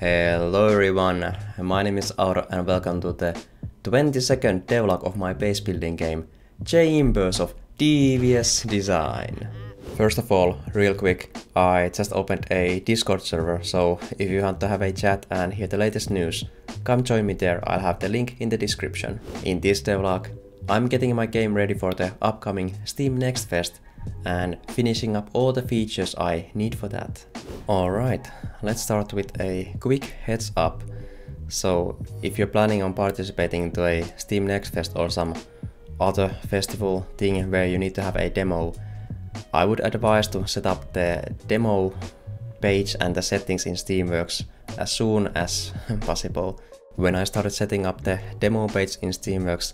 Hello everyone, my name is Auro and welcome to the 22nd devlog of my base building game, Chambers of Devious Design. First of all, real quick, I just opened a Discord server, so if you want to have a chat and hear the latest news, come join me there, I'll have the link in the description. In this devlog, I'm getting my game ready for the upcoming Steam Next Fest and finishing up all the features I need for that. Alright, let's start with a quick heads up. So if you're planning on participating to a Steam Next Fest or some other festival thing where you need to have a demo, I would advise to set up the demo page and the settings in Steamworks as soon as possible. When I started setting up the demo page in Steamworks,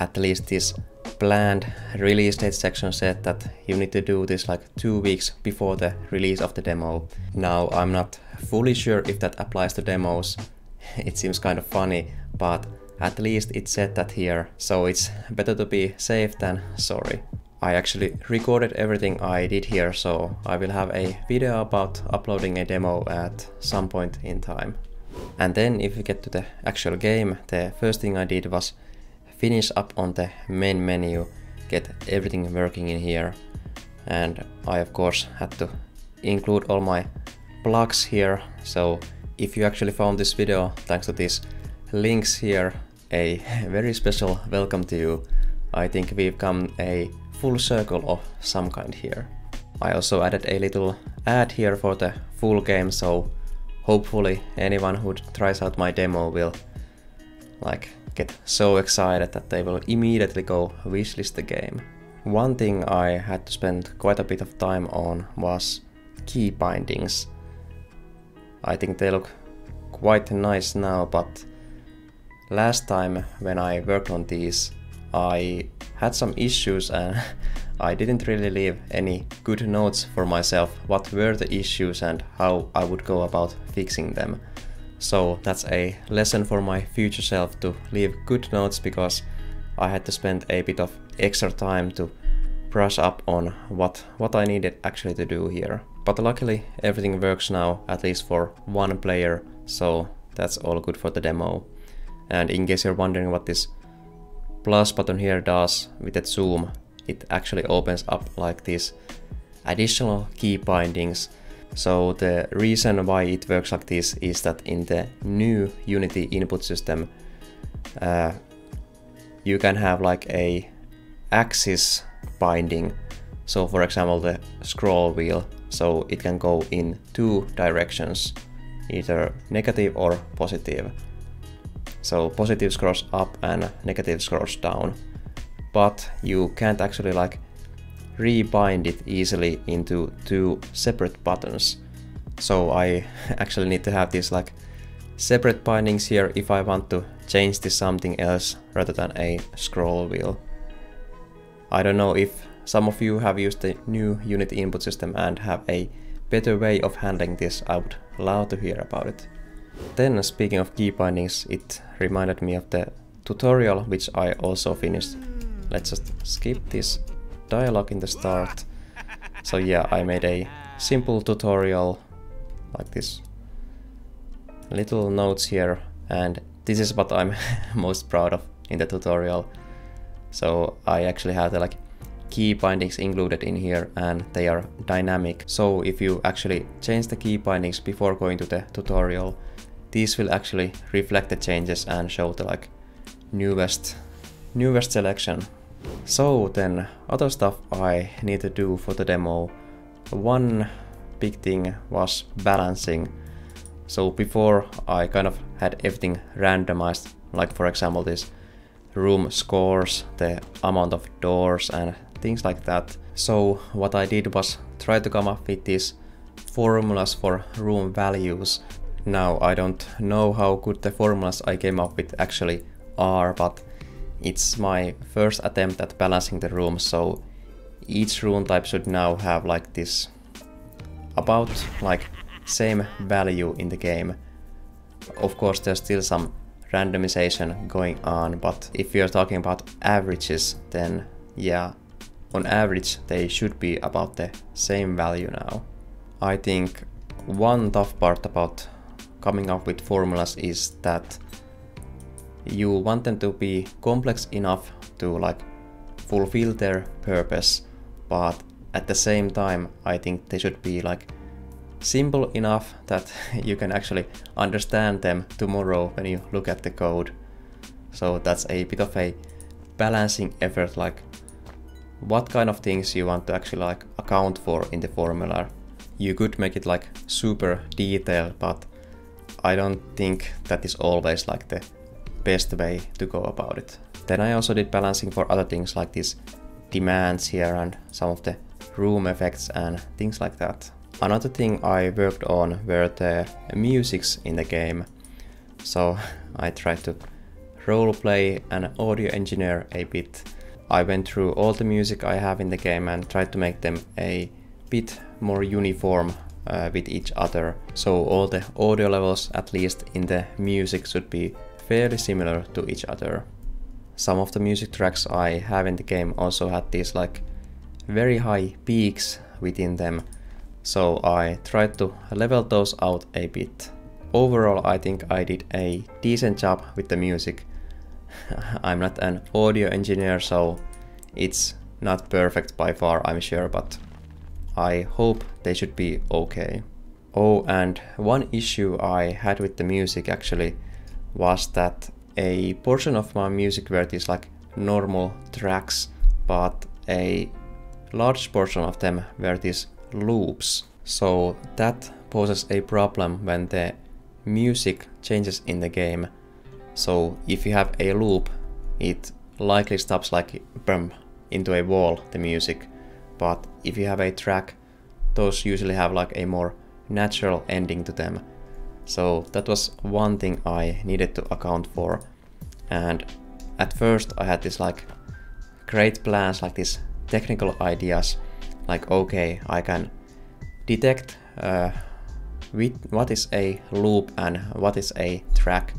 at least this planned release date section said that you need to do this like two weeks before the release of the demo. Now I'm not fully sure if that applies to demos. It seems kind of funny, but at least it said that here, so it's better to be safe than sorry. I actually recorded everything I did here, so I will have a video about uploading a demo at some point in time. And then if we get to the actual game, the first thing I did was finish up on the main menu, get everything working in here. And I of course had to include all my plugs here. So if you actually found this video thanks to these links here, a very special welcome to you. I think we've come a full circle of some kind here. I also added a little ad here for the full game, so hopefully anyone who tries out my demo will like get so excited that they will immediately go wishlist the game. One thing I had to spend quite a bit of time on was key bindings. I think they look quite nice now, but last time when I worked on these, I had some issues and I didn't really leave any good notes for myself what were the issues and how I would go about fixing them. So that's a lesson for my future self to leave good notes because I had to spend a bit of extra time to brush up on what, what I needed actually to do here. But luckily everything works now, at least for one player, so that's all good for the demo. And in case you're wondering what this plus button here does with the zoom, it actually opens up like these additional key bindings so the reason why it works like this is that in the new Unity input system, uh, you can have like a axis binding. So for example, the scroll wheel, so it can go in two directions, either negative or positive. So positive scrolls up and negative scrolls down. But you can't actually like rebind it easily into two separate buttons. So I actually need to have these like separate bindings here if I want to change this something else rather than a scroll wheel. I don't know if some of you have used the new Unity input system and have a better way of handling this, I would love to hear about it. Then speaking of key bindings, it reminded me of the tutorial which I also finished. Let's just skip this dialogue in the start. So yeah, I made a simple tutorial like this. Little notes here and this is what I'm most proud of in the tutorial. So I actually have the like key bindings included in here and they are dynamic. So if you actually change the key bindings before going to the tutorial, these will actually reflect the changes and show the like newest newest selection so then, other stuff I need to do for the demo. One big thing was balancing. So before I kind of had everything randomized, like for example this room scores, the amount of doors and things like that. So what I did was try to come up with these formulas for room values. Now I don't know how good the formulas I came up with actually are, but it's my first attempt at balancing the rooms, so each room type should now have like this about like same value in the game. Of course there's still some randomization going on, but if you're talking about averages, then yeah, on average they should be about the same value now. I think one tough part about coming up with formulas is that you want them to be complex enough to like fulfill their purpose, but at the same time, I think they should be like simple enough that you can actually understand them tomorrow when you look at the code. So that's a bit of a balancing effort, like what kind of things you want to actually like account for in the formula. You could make it like super detailed, but I don't think that is always like the best way to go about it. Then I also did balancing for other things like these demands here and some of the room effects and things like that. Another thing I worked on were the musics in the game. So I tried to roleplay and audio engineer a bit. I went through all the music I have in the game and tried to make them a bit more uniform uh, with each other. So all the audio levels, at least in the music, should be fairly similar to each other. Some of the music tracks I have in the game also had these like very high peaks within them, so I tried to level those out a bit. Overall I think I did a decent job with the music. I'm not an audio engineer so it's not perfect by far I'm sure but I hope they should be okay. Oh and one issue I had with the music actually was that a portion of my music were these like normal tracks but a large portion of them were these loops. So that poses a problem when the music changes in the game. So if you have a loop, it likely stops like boom into a wall, the music. But if you have a track, those usually have like a more natural ending to them. So that was one thing I needed to account for. And at first I had this like great plans, like these technical ideas, like okay, I can detect uh, what is a loop and what is a track.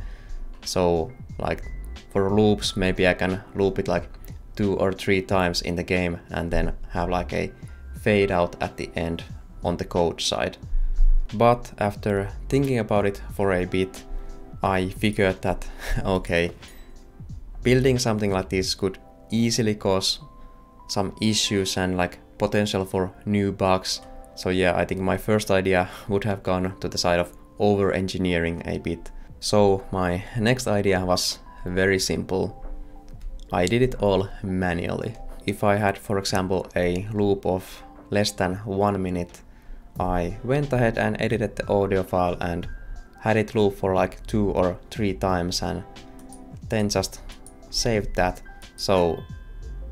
So like for loops, maybe I can loop it like two or three times in the game and then have like a fade out at the end on the code side. But after thinking about it for a bit, I figured that, okay, building something like this could easily cause some issues and like potential for new bugs. So yeah, I think my first idea would have gone to the side of over engineering a bit. So my next idea was very simple. I did it all manually. If I had, for example, a loop of less than one minute, I went ahead and edited the audio file and had it loop for like two or three times and then just saved that. So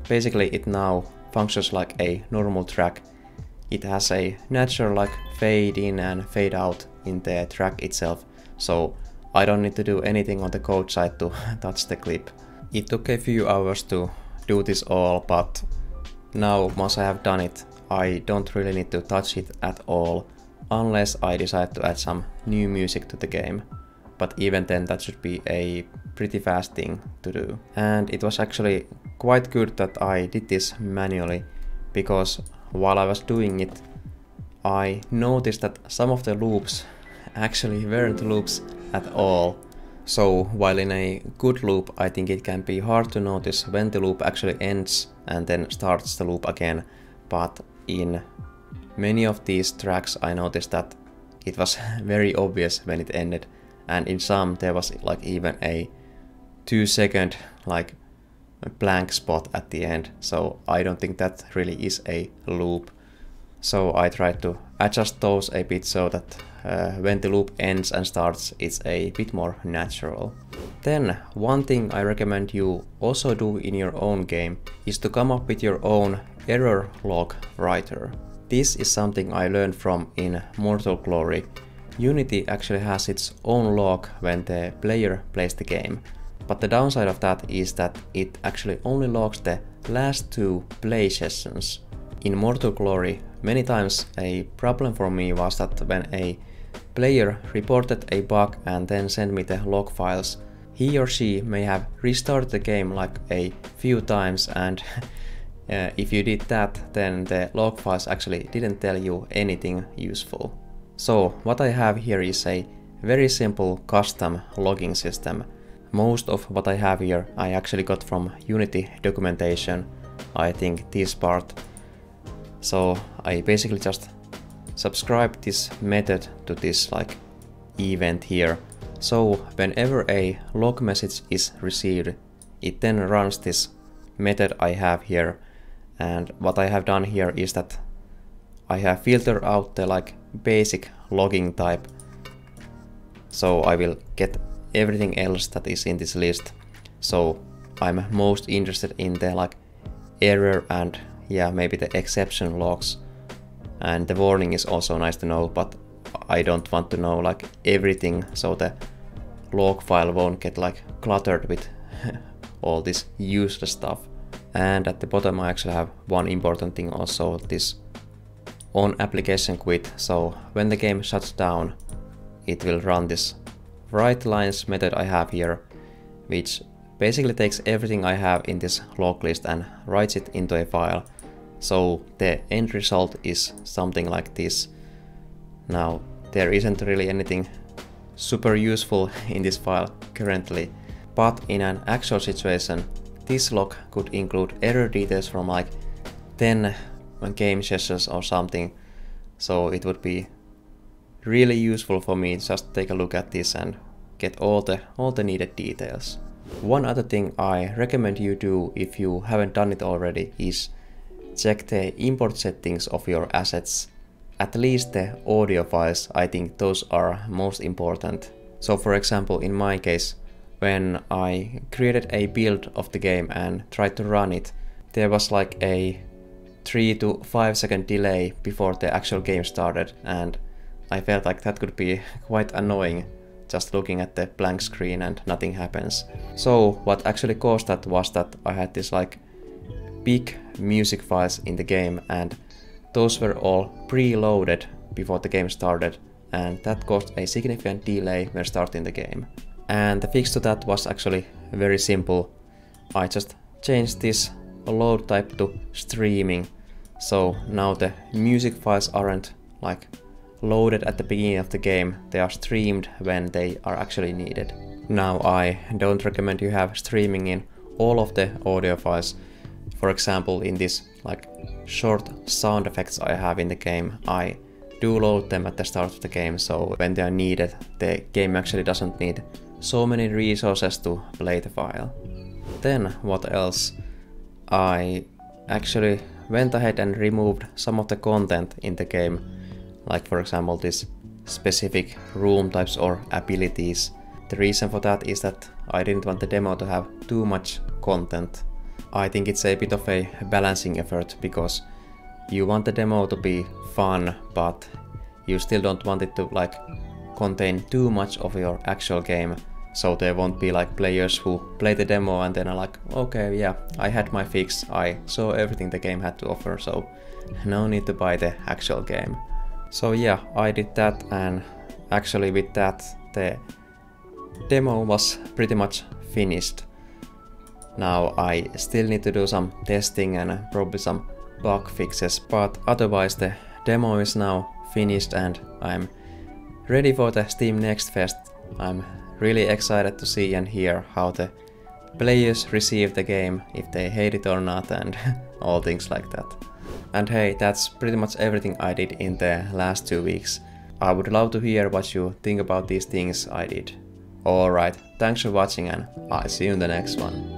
basically it now functions like a normal track. It has a natural like fade in and fade out in the track itself. So I don't need to do anything on the code side to touch the clip. It took a few hours to do this all, but now once I have done it, I don't really need to touch it at all, unless I decide to add some new music to the game. But even then that should be a pretty fast thing to do. And it was actually quite good that I did this manually, because while I was doing it, I noticed that some of the loops actually weren't loops at all. So while in a good loop I think it can be hard to notice when the loop actually ends and then starts the loop again, but in many of these tracks I noticed that it was very obvious when it ended. And in some there was like even a two second like blank spot at the end. So I don't think that really is a loop. So I tried to adjust those a bit so that Uh, when the loop ends and starts it's a bit more natural. Then one thing I recommend you also do in your own game is to come up with your own error log writer. This is something I learned from in Mortal Glory. Unity actually has its own log when the player plays the game, but the downside of that is that it actually only logs the last two play sessions. In Mortal Glory, many times a problem for me was that when a player reported a bug and then sent me the log files, he or she may have restarted the game like a few times and uh, if you did that, then the log files actually didn't tell you anything useful. So what I have here is a very simple custom logging system. Most of what I have here I actually got from Unity documentation, I think this part. So I basically just subscribe this method to this like event here. So whenever a log message is received, it then runs this method I have here. And what I have done here is that I have filtered out the like basic logging type. So I will get everything else that is in this list. So I'm most interested in the like error and yeah maybe the exception logs and the warning is also nice to know but I don't want to know like everything so the log file won't get like cluttered with all this useless stuff. And at the bottom I actually have one important thing also this on application quit. So when the game shuts down it will run this write lines method I have here which basically takes everything I have in this log list and writes it into a file so the end result is something like this now there isn't really anything super useful in this file currently but in an actual situation this log could include error details from like 10 game sessions or something. So it would be really useful for me just take a look at this and get all the all the needed details. One other thing I recommend you do if you haven't done it already is check the import settings of your assets. At least the audio files, I think those are most important. So for example, in my case, when I created a build of the game and tried to run it, there was like a 3 to 5 second delay before the actual game started and I felt like that could be quite annoying just looking at the blank screen and nothing happens. So what actually caused that was that I had this like big music files in the game and those were all pre-loaded before the game started and that caused a significant delay when starting the game. And the fix to that was actually very simple. I just changed this load type to streaming. So now the music files aren't like loaded at the beginning of the game, they are streamed when they are actually needed. Now I don't recommend you have streaming in all of the audio files. For example, in this like short sound effects I have in the game, I do load them at the start of the game, so when they are needed, the game actually doesn't need so many resources to play the file. Then what else? I actually went ahead and removed some of the content in the game, like for example this specific room types or abilities. The reason for that is that I didn't want the demo to have too much content. I think it's a bit of a balancing effort because you want the demo to be fun, but you still don't want it to like contain too much of your actual game so there won't be like players who play the demo and then are like, okay, yeah, I had my fix, I saw everything the game had to offer, so no need to buy the actual game. So yeah, I did that and actually with that the demo was pretty much finished. Now I still need to do some testing and probably some bug fixes, but otherwise the demo is now finished and I'm ready for the Steam Next Fest. I'm really excited to see and hear how the players receive the game, if they hate it or not, and all things like that. And hey, that's pretty much everything I did in the last two weeks. I would love to hear what you think about these things I did. Alright, thanks for watching and I'll see you in the next one.